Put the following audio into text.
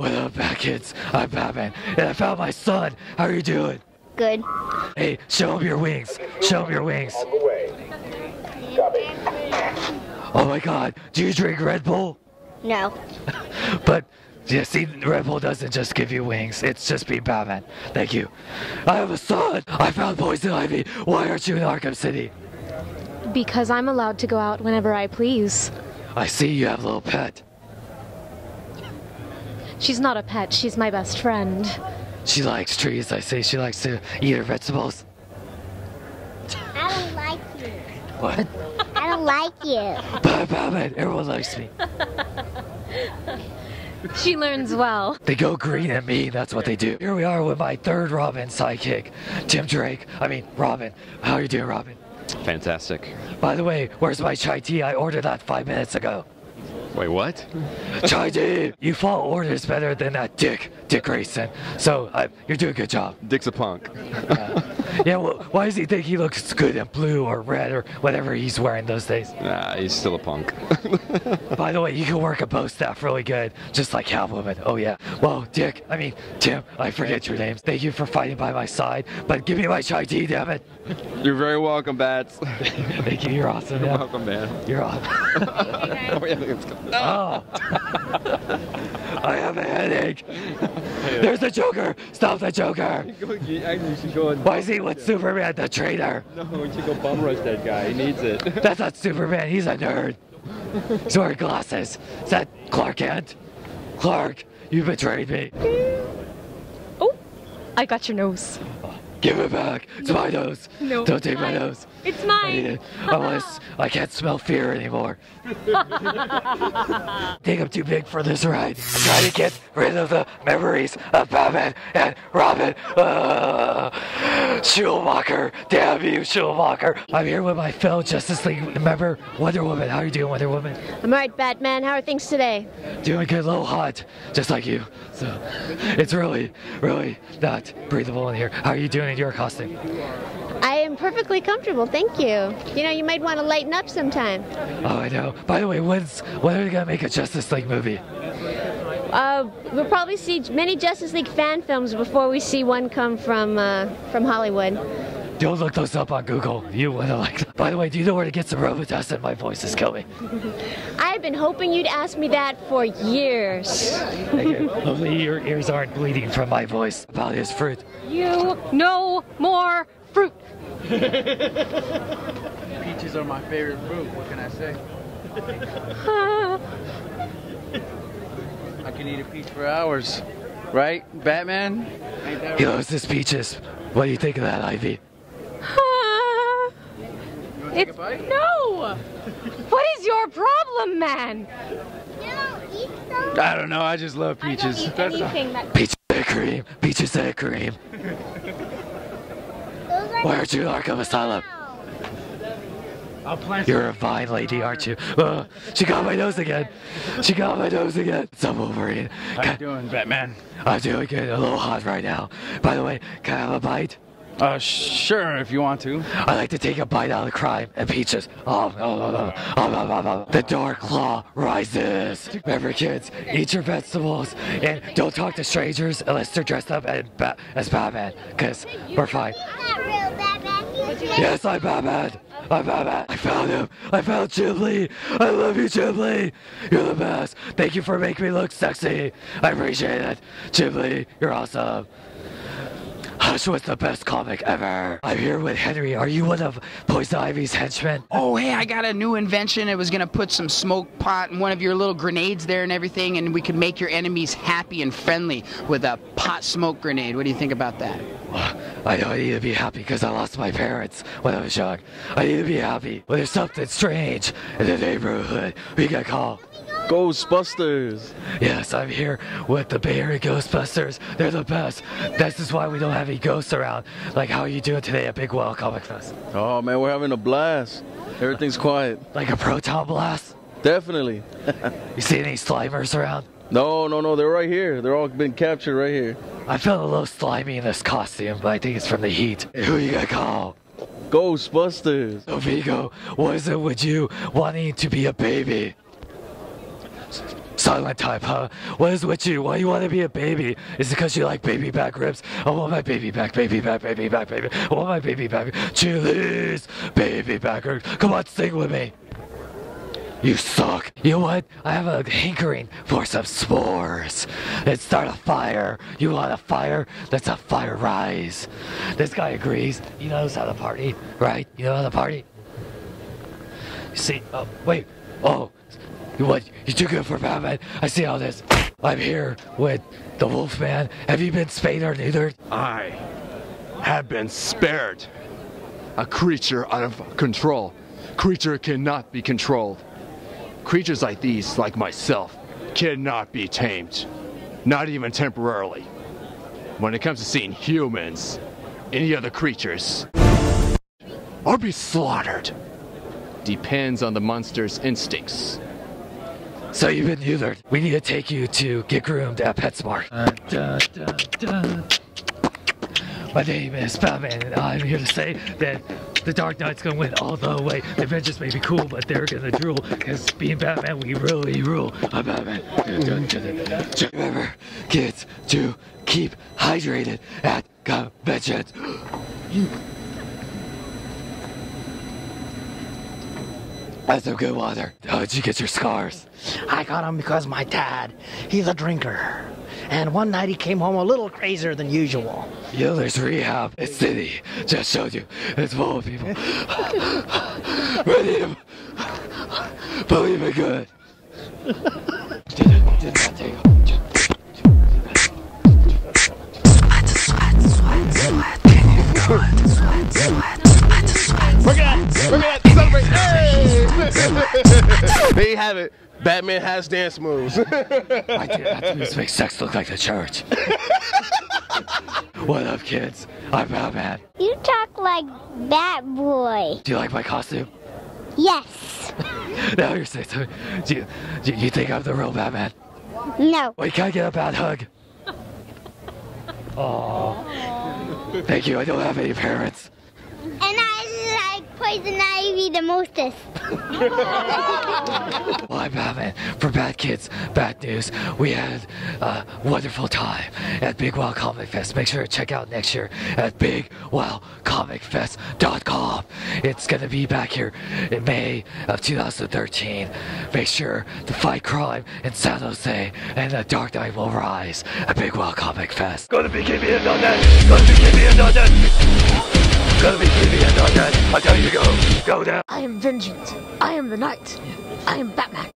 What up, bad kids? I'm Batman, and I found my son. How are you doing? Good. Hey, show him your wings. Show him your wings. Oh my God! Do you drink Red Bull? No. But yeah, see, Red Bull doesn't just give you wings. It's just being Batman. Thank you. I have a son. I found poison ivy. Why aren't you in Arkham City? Because I'm allowed to go out whenever I please. I see you have a little pet. She's not a pet, she's my best friend. She likes trees. I see she likes to eat her vegetables. I don't like you. What? I don't like you. But I'm Everyone likes me. She learns well. They go green at me. That's what they do. Here we are with my third Robin sidekick, Tim Drake. I mean, Robin. How are you doing, Robin? Fantastic. By the way, where's my chai tea? I ordered that five minutes ago. Wait, what? Chai tea. You follow orders better than that Dick, Dick Grayson. So uh, you're doing a good job. Dick's a punk. Yeah. Well, why does he think he looks good in blue or red or whatever he's wearing those days? Nah, he's still a punk. By the way, you can work a bow staff really good, just like Catwoman. Oh yeah. Well, Dick, I mean Tim, I forget your names. Thank you for fighting by my side, but give me my chai tea, damn it. You're very welcome, Bats. Thank you. You're awesome. You're Yeah. welcome, man. You're awesome. Oh, yeah, let's go. Oh. I have a headache. There's the Joker. Stop the Joker. Actually, you should go and Why is he with Superman, the traitor? no, you should go bum rush that guy. He needs it. That's not Superman. He's a nerd. He's wearing glasses. Is that Clark Kent? Clark, you betrayed me. Oh, I got your nose. Give it back. It's my nose. No, Don't take my nose. It's I need mine. it. I, can't smell fear anymore. think I'm too big for this ride. I'm trying to get rid of the memories of Batman and Robin. Uh, Schumacher. Damn you, Schumacher. I'm here with my fellow Justice League member, Wonder Woman. How are you doing, Wonder Woman? I'm alright, Batman. How are things today? Doing good, a little hot, just like you. So it's really, really not breathable in here. How are you doing your costume? I am perfectly comfortable, thank you. You know, you might want to lighten up sometime. Oh, I know. By the way, when's when are we gonna make a Justice League movie? Uh, we'll probably see many Justice League fan films before we see one come from uh, from Hollywood. Don't look those up on Google. You wanna like. By the way, do you know where to get some Robitussin? My voice is killing. I've been hoping you'd ask me that for years. Thank. Hopefully your ears aren't bleeding from my voice about his fruit. You no more fruit. Peaches are my favorite fruit. What can I say? I can eat a peach for hours. Right, Batman? Ain't He loves his peaches. What do you think of that, Ivy? It's no. What is your problem, man? I don't know. I just love I peaches. don't eat That's all. anything that. Peaches and cream. Peaches and cream. Why aren't you in Arkham Asylum? I'll plant You're a fine lady, aren't you? Uh, she got my nose again. She got my nose again. Some Wolverine. How you doing, Batman? I'm doing good. A little hot right now. By the way, can I have a bite? Uh, sure, if you want to. I like to take a bite out of crime and peaches. Oh. Oh, no. The dark claw rises. Remember, kids, eat your vegetables and don't talk to strangers unless they're dressed up as Batman, because we're fine. Not real Batman. Yes, I'm Batman. I'm Batman. I found him. I found Jim Lee. I love you, Jim Lee. You're the best. Thank you for making me look sexy. I appreciate it. Jim Lee, you're awesome. Hush was the best comic ever. I'm here with Henry. Are you one of Poison Ivy's henchmen? Oh, hey, I got a new invention. It was going to put some smoke pot in one of your little grenades there and everything, and we could make your enemies happy and friendly with a pot smoke grenade. What do you think about that? I know I need to be happy because I lost my parents when I was young. I need to be happy. When there's something strange in the neighborhood, we get called. Ghostbusters. Yes, I'm here with the Bay Area Ghostbusters. They're the best. This is why we don't have any ghosts around. Like, how are you doing today at Big Wow Comic Fest? Oh man, we're having a blast. Everything's quiet. Like a proton blast? Definitely. You see any slimers around? No, no, no. They're right here. They're all been captured right here. I feel a little slimy in this costume, but I think it's from the heat. Who you gonna call? Ghostbusters. So Vigo, what is it with you wanting to be a baby? Silent type, huh? What is with you? Why you want to be a baby? Is it because you like baby back ribs? I want my baby back, baby back, baby back, baby. I want my baby back. Chili's, baby back ribs. Come on, sing with me. You suck. You know what? I have a hankering for some s'mores. Let's start a fire. You want a fire? Let's a fire rise. This guy agrees. He knows how to party, right? You know how to party? See, oh, wait. Oh, what? You're too good for Batman. I see all this. I'm here with the Wolfman. Have you been spayed or neutered? I have been spared. A creature out of control. Creature cannot be controlled. Creatures like these, like myself, cannot be tamed. Not even temporarily. When it comes to seeing humans, any other creatures, or be slaughtered, depends on the monster's instincts. So you've been neutered. We need to take you to get groomed at PetSmart. Dun, dun, dun. My name is Batman, and I'm here to say that the Dark Knight's gonna win all the way. The Avengers may be cool, but they're gonna drool, because being Batman, we really rule. I'm Batman. Remember, kids, to keep hydrated at conventions. That's some good water. Oh, How'd you get your scars? I got them because my dad, he's a drinker. And one night he came home a little crazier than usual. Yo, there's rehab. It's city. Just showed you. It's full of people. Ready believe it good. Have it. Batman has dance moves. I did not do this make sex look like the church. what up, kids? I'm Batman. You talk like Bat Boy. Do you like my costume? Yes. now you're saying something. Do you, do you think I'm the real Batman? No. Wait, can I get a bad hug? Oh. Thank you. I don't have any parents. And I like Poison Ivy the mostest. Well, Batman. For Bad Kids, Bad News, we had a wonderful time at Big Wow Comic Fest. Make sure to check out next year at BigWowComicFest.com. It's going to be back here in May of 2013. Make sure to fight crime in San Jose, and the Dark Knight will rise at Big Wow Comic Fest. Go to BKBN.net. Go to BKBN.net. Go to BKBN.net. I tell you go. Go now. I am vengeance. I am the knight. I am Batman.